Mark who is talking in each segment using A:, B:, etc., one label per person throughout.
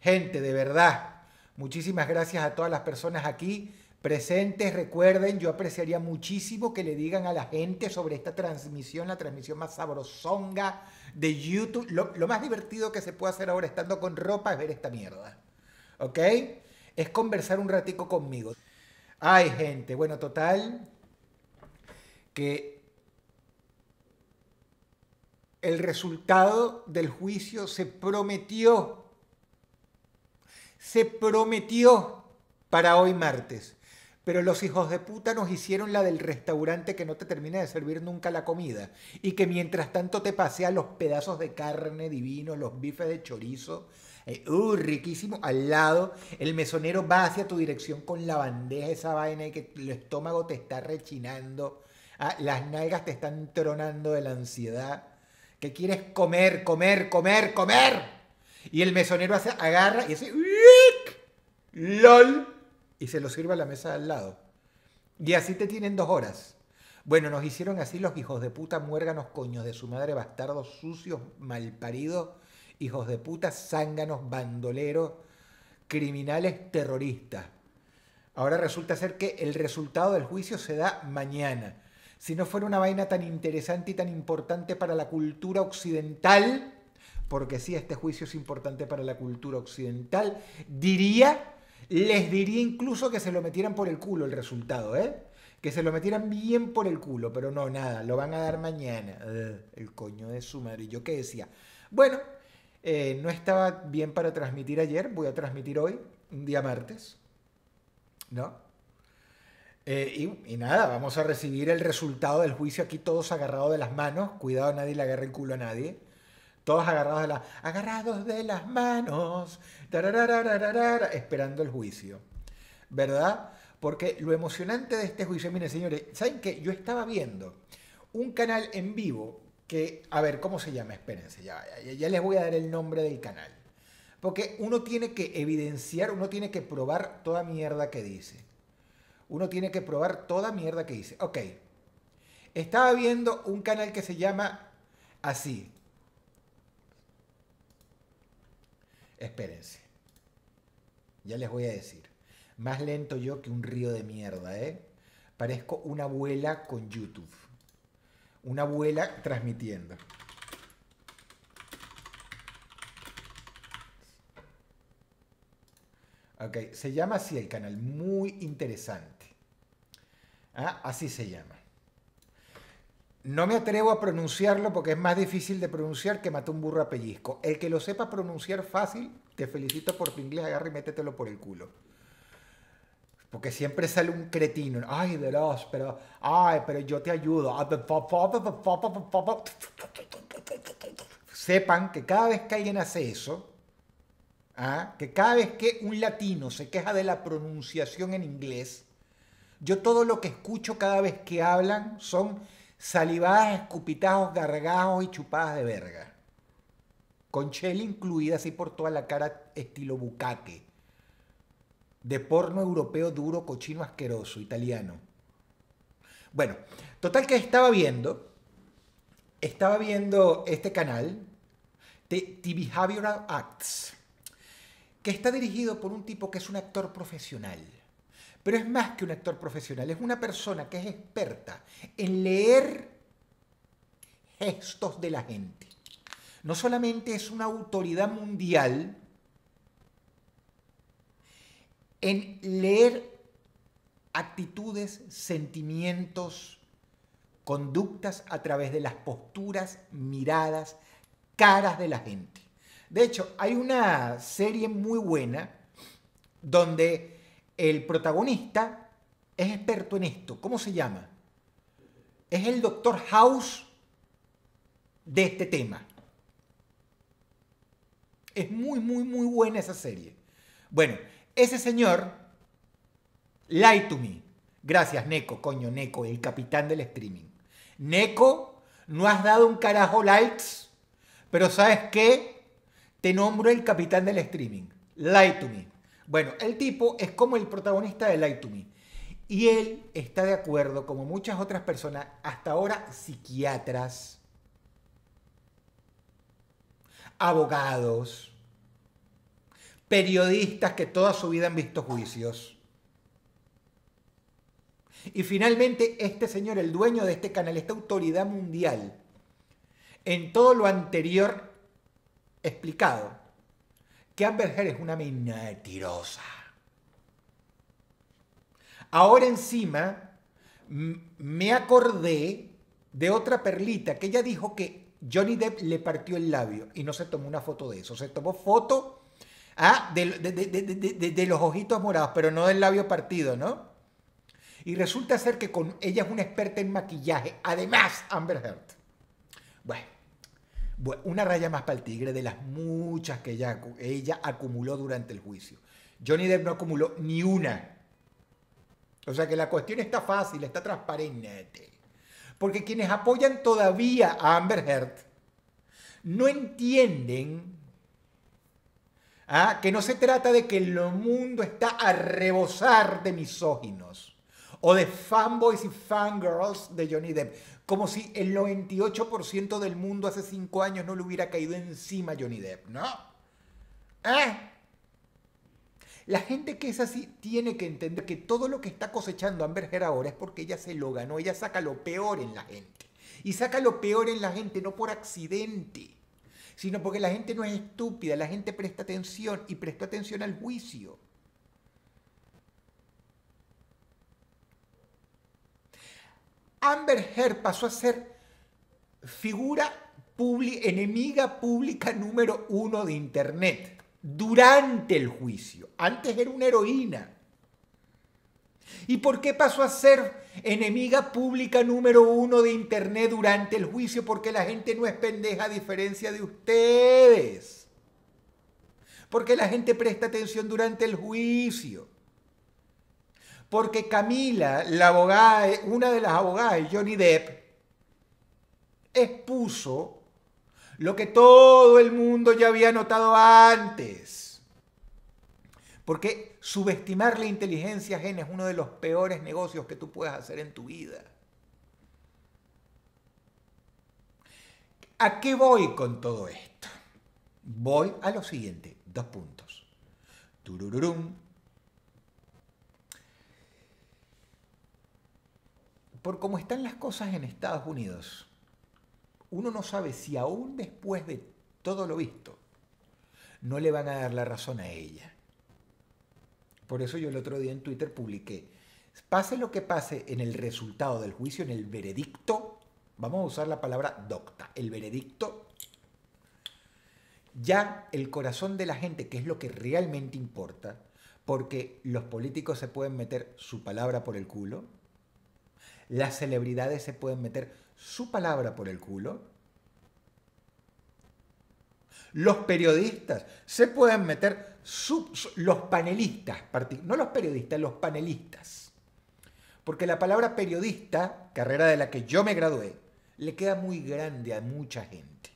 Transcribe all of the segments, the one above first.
A: Gente, de verdad, muchísimas gracias a todas las personas aquí presentes. Recuerden, yo apreciaría muchísimo que le digan a la gente sobre esta transmisión, la transmisión más sabrosonga de YouTube. Lo, más divertido que se puede hacer ahora estando con ropa es ver esta mierda. ¿Ok? Es conversar un ratico conmigo. Ay, gente, bueno, total, que el resultado del juicio se prometió, se prometió para hoy martes. Pero los hijos de puta nos hicieron la del restaurante que no te termina de servir nunca la comida. Y que mientras tanto te pasean los pedazos de carne divinos, los bifes de chorizo, eh, uh, riquísimo, al lado. El mesonero va hacia tu dirección con la bandeja, esa vaina y que el estómago te está rechinando. Ah, las nalgas te están tronando de la ansiedad. Que quieres comer, comer, comer, comer. Y el mesonero hace, agarra y dice, LOL. Y se lo sirve a la mesa de al lado. Y así te tienen dos horas. Bueno, nos hicieron así los hijos de puta muérganos coños de su madre, bastardos, sucios, malparidos hijos de puta, zánganos, bandoleros, criminales, terroristas. Ahora resulta ser que el resultado del juicio se da mañana. Si no fuera una vaina tan interesante y tan importante para la cultura occidental, porque sí, este juicio es importante para la cultura occidental, diría, les diría incluso que se lo metieran por el culo el resultado, ¿eh? Que se lo metieran bien por el culo, pero no, nada, lo van a dar mañana. el coño de su madre. ¿Y yo qué decía? Bueno, eh, no estaba bien para transmitir ayer, voy a transmitir hoy, un día martes. ¿No? Eh, y, nada, vamos a recibir el resultado del juicio aquí todos agarrados de las manos. Cuidado, nadie le agarre el culo a nadie. Todos agarrados de, la, agarrados de las manos, esperando el juicio. ¿Verdad? Porque lo emocionante de este juicio, miren señores, ¿saben qué? Yo estaba viendo un canal en vivo que, a ver, ¿cómo se llama? Espérense, ya, ya, les voy a dar el nombre del canal. Porque uno tiene que evidenciar, uno tiene que probar toda mierda que dice. Uno tiene que probar toda mierda que dice. Ok. Estaba viendo un canal que se llama así. Espérense. Ya les voy a decir. Más lento yo que un río de mierda, ¿eh? Parezco una abuela con YouTube una abuela transmitiendo. Ok, se llama así el canal, muy interesante. Ah, así se llama. No me atrevo a pronunciarlo porque es más difícil de pronunciar que mató un burro a pellizco. El que lo sepa pronunciar fácil, te felicito por tu inglés, agarra y métetelo por el culo. Porque siempre sale un cretino. Ay, Dios, pero, ay, pero yo te ayudo. Sepan que cada vez que alguien hace eso, ¿ah? que cada vez que un latino se queja de la pronunciación en inglés, yo todo lo que escucho cada vez que hablan son salivadas, escupitajos, gargajos y chupadas de verga. Con chela incluida así por toda la cara estilo bucaque de porno europeo duro, cochino, asqueroso, italiano. Bueno, total que estaba viendo, estaba viendo este canal The Behavioral Acts, que está dirigido por un tipo que es un actor profesional. Pero es más que un actor profesional, es una persona que es experta en leer gestos de la gente. No solamente es una autoridad mundial en leer actitudes, sentimientos, conductas a través de las posturas, miradas, caras de la gente. De hecho, hay una serie muy buena donde el protagonista es experto en esto. ¿Cómo se llama? Es el doctor House de este tema. Es muy, muy, muy buena esa serie. Bueno, ese señor, lie to me. Gracias, Neko, coño, Neko, el capitán del streaming. Neko, no has dado un carajo likes, pero ¿sabes qué? Te nombro el capitán del streaming. Lie to me. Bueno, el tipo es como el protagonista de Lie to me. Y él está de acuerdo, como muchas otras personas, hasta ahora psiquiatras, abogados, periodistas que toda su vida han visto juicios. Y finalmente este señor, el dueño de este canal, esta autoridad mundial, en todo lo anterior explicado, que Amber Heard es una mentirosa. Ahora encima me acordé de otra perlita que ella dijo que Johnny Depp le partió el labio y no se tomó una foto de eso. Se tomó foto ah, de, los ojitos morados, pero no del labio partido, ¿no? Y resulta ser que con ella es una experta en maquillaje. Además, Amber Heard. Bueno, una raya más para el tigre de las muchas que ella, ella acumuló durante el juicio. Johnny Depp no acumuló ni una. O sea que la cuestión está fácil, está transparente. Porque quienes apoyan todavía a Amber Heard no entienden ¿ah? que no se trata de que el mundo está a rebosar de misóginos o de fanboys y fangirls de Johnny Depp. Como si el 98% del mundo hace cinco años no le hubiera caído encima Johnny Depp, ¿no? ¿Eh? La gente que es así tiene que entender que todo lo que está cosechando Amber Heard ahora es porque ella se lo ganó, ella saca lo peor en la gente. Y saca lo peor en la gente no por accidente, sino porque la gente no es estúpida, la gente presta atención y presta atención al juicio. Amber Heard pasó a ser figura enemiga pública número uno de Internet durante el juicio. Antes era una heroína. ¿Y por qué pasó a ser enemiga pública número uno de Internet durante el juicio? Porque la gente no es pendeja a diferencia de ustedes. Porque la gente presta atención durante el juicio. Porque Camila, la abogada, una de las abogadas de Johnny Depp, expuso lo que todo el mundo ya había notado antes. Porque subestimar la inteligencia ajena es uno de los peores negocios que tú puedes hacer en tu vida. ¿A qué voy con todo esto? Voy a lo siguiente, dos puntos. Turururum. Por cómo están las cosas en Estados Unidos, uno no sabe si aún después de todo lo visto, no le van a dar la razón a ella. Por eso yo el otro día en Twitter publiqué, pase lo que pase en el resultado del juicio, en el veredicto, vamos a usar la palabra docta, el veredicto, ya el corazón de la gente, que es lo que realmente importa, porque los políticos se pueden meter su palabra por el culo, las celebridades se pueden meter su palabra por el culo. Los periodistas se pueden meter, los panelistas, no los periodistas, los panelistas. Porque la palabra periodista, carrera de la que yo me gradué, le queda muy grande a mucha gente.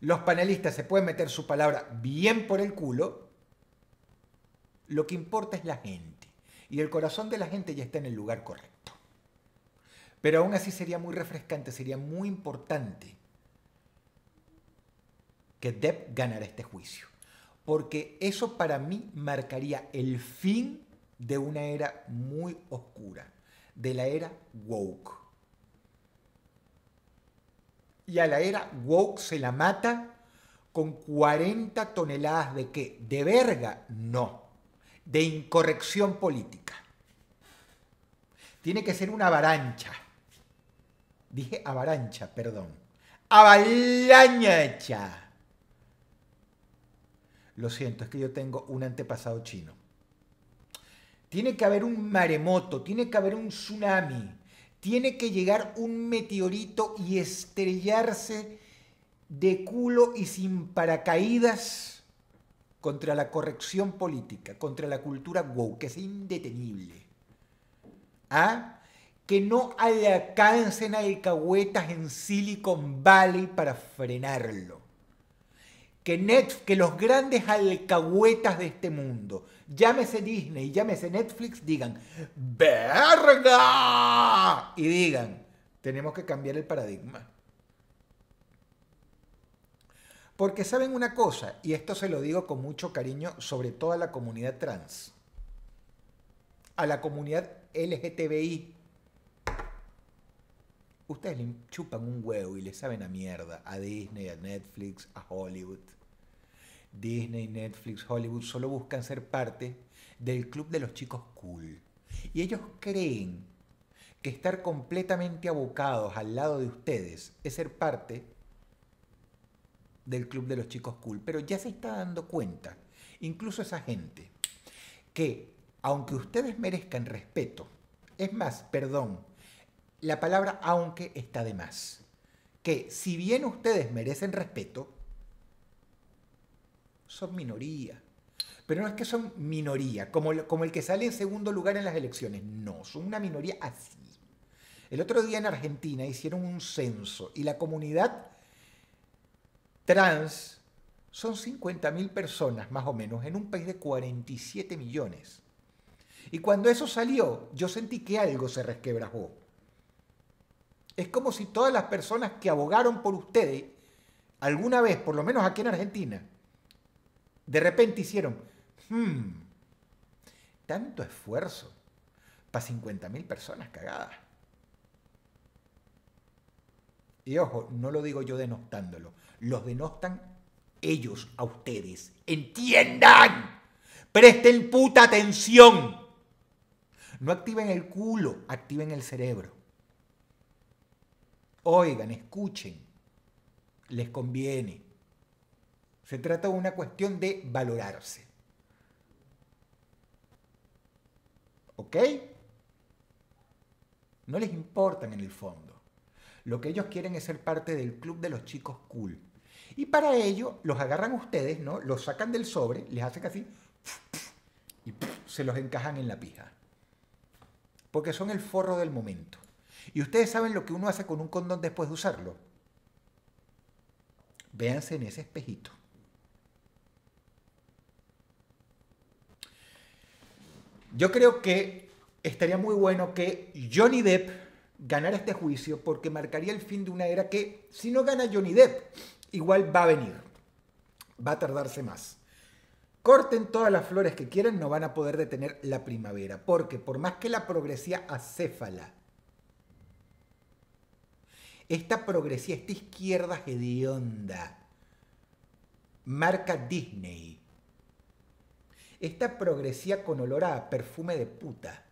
A: Los panelistas se pueden meter su palabra bien por el culo. Lo que importa es la gente. Y el corazón de la gente ya está en el lugar correcto. Pero aún así sería muy refrescante, sería muy importante que Depp ganara este juicio. Porque eso para mí marcaría el fin de una era muy oscura, de la era woke. Y a la era woke se la mata con 40 toneladas de qué? De verga, no, de incorrección política. Tiene que ser una avarancha Dije avalancha, perdón. Avalancha. Lo siento, es que yo tengo un antepasado chino. Tiene que haber un maremoto, tiene que haber un tsunami, tiene que llegar un meteorito y estrellarse de culo y sin paracaídas contra la corrección política, contra la cultura wow, que es indetenible. ¿Ah? que no alcancen alcahuetas en Silicon Valley para frenarlo. Que, Net, que los grandes alcahuetas de este mundo, llámese Disney, llámese Netflix, digan, ¡verga! Y digan, tenemos que cambiar el paradigma. Porque saben una cosa, y esto se lo digo con mucho cariño, sobre todo a la comunidad trans, a la comunidad LGTBI. Ustedes le chupan un huevo y le saben a mierda a Disney, a Netflix, a Hollywood. Disney, Netflix, Hollywood solo buscan ser parte del club de los chicos cool. Y ellos creen que estar completamente abocados al lado de ustedes es ser parte del club de los chicos cool. Pero ya se está dando cuenta, incluso esa gente, que aunque ustedes merezcan respeto, es más, perdón, la palabra aunque está de más. Que si bien ustedes merecen respeto, son minoría. Pero no es que son minoría, como, como el que sale en segundo lugar en las elecciones. No, son una minoría así. El otro día en Argentina hicieron un censo y la comunidad trans son 50.000 personas más o menos en un país de 47 millones. Y cuando eso salió, yo sentí que algo se resquebrajó. Es como si todas las personas que abogaron por ustedes, alguna vez, por lo menos aquí en Argentina, de repente hicieron, hmm, tanto esfuerzo para 50.000 personas cagadas. Y ojo, no lo digo yo denostándolo, los denostan ellos a ustedes. ¡Entiendan! Presten puta atención. No activen el culo, activen el cerebro. Oigan, escuchen. Les conviene. Se trata de una cuestión de valorarse. ¿Ok? No les importan en el fondo. Lo que ellos quieren es ser parte del club de los chicos cool. Y para ello los agarran ustedes, ¿no? Los sacan del sobre, les hacen así y se los encajan en la pija. Porque son el forro del momento. Y ustedes saben lo que uno hace con un condón después de usarlo. Véanse en ese espejito. Yo creo que estaría muy bueno que Johnny Depp ganar este juicio porque marcaría el fin de una era que, si no gana Johnny Depp, igual va a venir. Va a tardarse más. Corten todas las flores que quieran, no van a poder detener la primavera. Porque por más que la progresía acéfala, esta progresía, esta izquierda hedionda, marca Disney. Esta progresía con olor a perfume de puta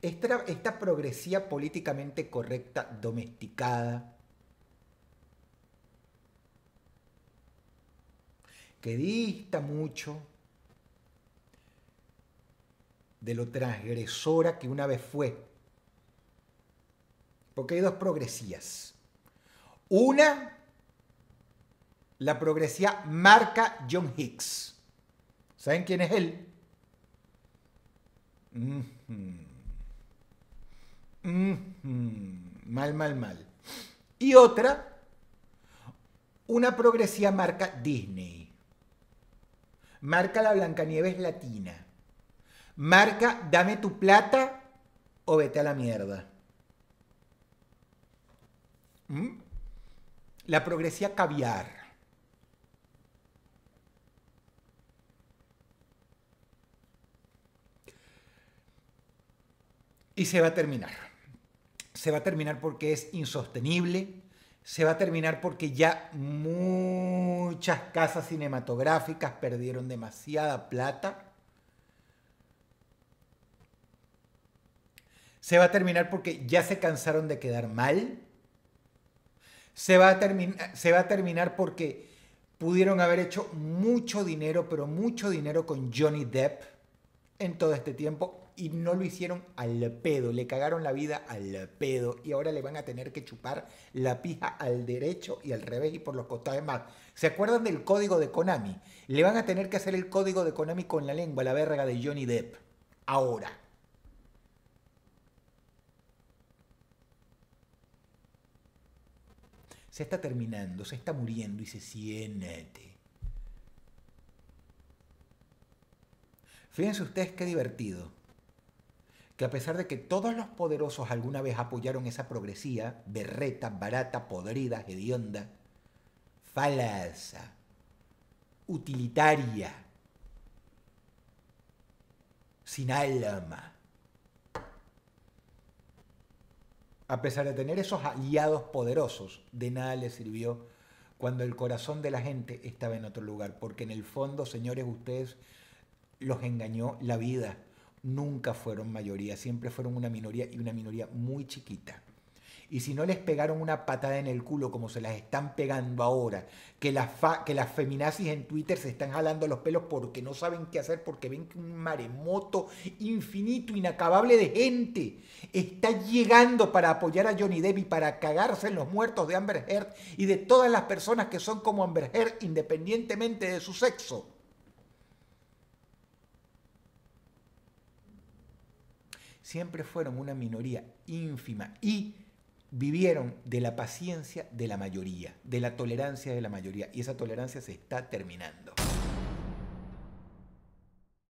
A: Esta, progresía políticamente correcta, domesticada, que dista mucho de lo transgresora que una vez fue. Porque hay dos progresías. Una, la progresía marca John Hicks. ¿Saben quién es él? Mal, mal, mal. Y otra, una progresiva marca Disney. Marca la Blancanieves latina. Marca dame tu plata o vete a la mierda. ¿Mm? La progresía caviar. Y se va a terminar se va a terminar porque es insostenible, se va a terminar porque ya muchas casas cinematográficas perdieron demasiada plata. Se va a terminar porque ya se cansaron de quedar mal. Se va a, se va a terminar porque pudieron haber hecho mucho dinero, pero mucho dinero con Johnny Depp en todo este tiempo y no lo hicieron al pedo, le cagaron la vida al pedo y ahora le van a tener que chupar la pija al derecho y al revés y por los costados más. ¿Se acuerdan del código de Konami? Le van a tener que hacer el código de Konami con la lengua, la verga de Johnny Depp. Ahora. Se está terminando, se está muriendo y se siente. Fíjense ustedes qué divertido que a pesar de que todos los poderosos alguna vez apoyaron esa progresía, berreta, barata, podrida, hedionda, falsa, utilitaria, sin alma, a pesar de tener esos aliados poderosos, de nada les sirvió cuando el corazón de la gente estaba en otro lugar, porque en el fondo, señores, ustedes los engañó la vida. Nunca fueron mayoría, siempre fueron una minoría y una minoría muy chiquita. Y si no les pegaron una patada en el culo como se las están pegando ahora, que las, que las feminazis en Twitter se están jalando los pelos porque no saben qué hacer, porque ven que un maremoto infinito, inacabable de gente está llegando para apoyar a Johnny Depp y para cagarse en los muertos de Amber Heard y de todas las personas que son como Amber Heard independientemente de su sexo. Siempre fueron una minoría ínfima y vivieron de la paciencia de la mayoría, de la tolerancia de la mayoría, y esa tolerancia se está terminando.